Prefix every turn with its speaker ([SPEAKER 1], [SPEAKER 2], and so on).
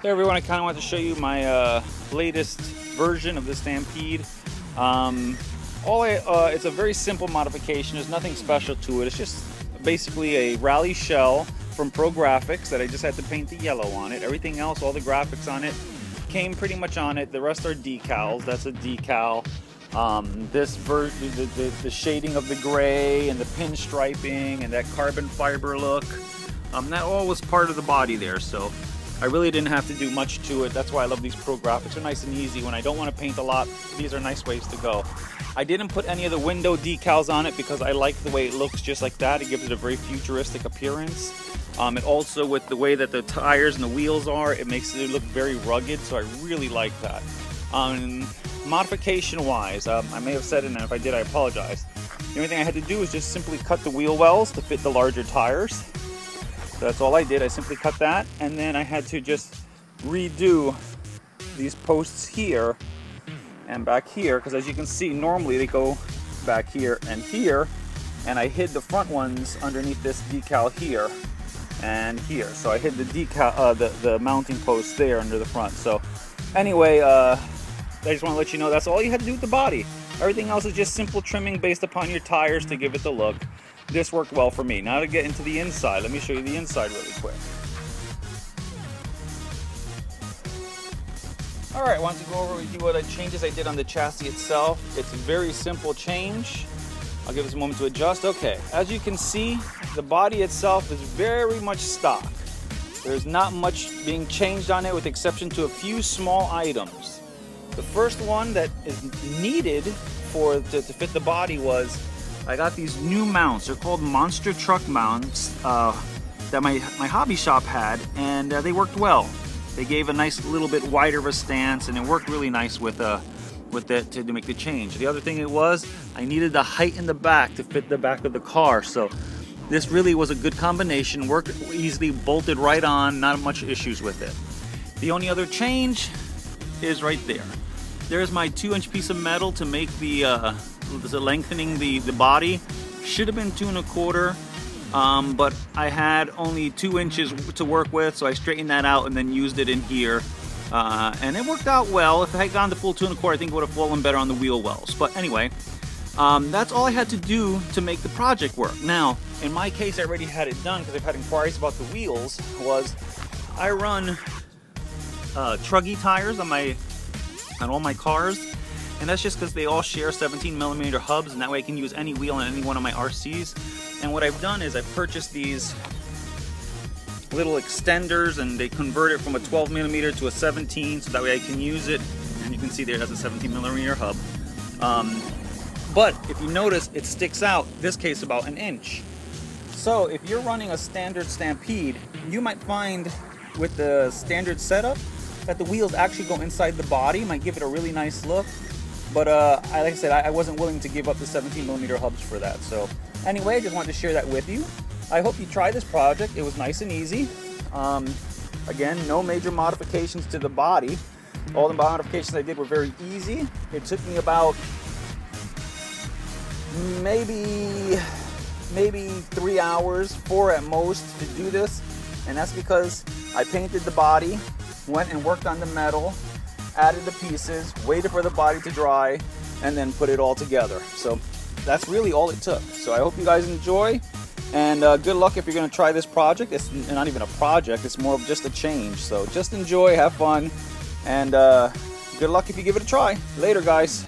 [SPEAKER 1] Hey everyone, I kind of want to show you my uh, latest version of the Stampede. Um, all I, uh, it's a very simple modification. There's nothing special to it. It's just basically a rally shell from Pro Graphics that I just had to paint the yellow on it. Everything else, all the graphics on it, came pretty much on it. The rest are decals. That's a decal. Um, this ver the, the, the, shading of the gray and the pinstriping and that carbon fiber look, um, that all was part of the body there. So I really didn't have to do much to it. That's why I love these Pro Graphics. They're nice and easy. When I don't want to paint a lot, these are nice ways to go. I didn't put any of the window decals on it because I like the way it looks just like that. It gives it a very futuristic appearance. Um, it also, with the way that the tires and the wheels are, it makes it look very rugged, so I really like that. Um, Modification-wise, um, I may have said it, and if I did, I apologize. The only thing I had to do was just simply cut the wheel wells to fit the larger tires. So that's all I did. I simply cut that and then I had to just redo these posts here and back here because as you can see normally they go back here and here and I hid the front ones underneath this decal here and here. So I hid the decal, uh, the, the mounting post there under the front. So anyway, uh, I just want to let you know that's all you had to do with the body. Everything else is just simple trimming based upon your tires to give it the look this worked well for me. Now to get into the inside, let me show you the inside really quick. All right, I want to go over with you what changes I did on the chassis itself. It's a very simple change. I'll give us a moment to adjust. Okay, as you can see, the body itself is very much stock. There's not much being changed on it with exception to a few small items. The first one that is needed for to, to fit the body was I got these new mounts. They're called Monster Truck mounts uh, that my, my hobby shop had, and uh, they worked well. They gave a nice little bit wider of a stance, and it worked really nice with uh, with it to, to make the change. The other thing it was, I needed the height in the back to fit the back of the car, so this really was a good combination. Worked easily, bolted right on, not much issues with it. The only other change is right there. There's my two inch piece of metal to make the uh, the lengthening the, the body. Should have been two and a quarter, um, but I had only two inches to work with, so I straightened that out and then used it in here. Uh, and it worked out well. If I had gone the full two and a quarter, I think it would have fallen better on the wheel wells. But anyway, um, that's all I had to do to make the project work. Now, in my case, I already had it done because I've had inquiries about the wheels. Was I run uh, Truggy tires on my on all my cars, and that's just because they all share 17 millimeter hubs and that way I can use any wheel on any one of my RCs and what I've done is I've purchased these little extenders and they convert it from a 12 millimeter to a 17 so that way I can use it. And you can see there it has a 17 millimeter hub. Um, but if you notice it sticks out this case about an inch. So if you're running a standard Stampede you might find with the standard setup that the wheels actually go inside the body might give it a really nice look but uh, I, like I said, I, I wasn't willing to give up the 17 millimeter hubs for that. So anyway, I just wanted to share that with you. I hope you try this project. It was nice and easy. Um, again, no major modifications to the body. All the modifications I did were very easy. It took me about maybe maybe three hours, four at most, to do this. And that's because I painted the body, went and worked on the metal, added the pieces, waited for the body to dry, and then put it all together. So that's really all it took. So I hope you guys enjoy, and uh, good luck if you're gonna try this project. It's not even a project, it's more of just a change. So just enjoy, have fun, and uh, good luck if you give it a try. Later, guys.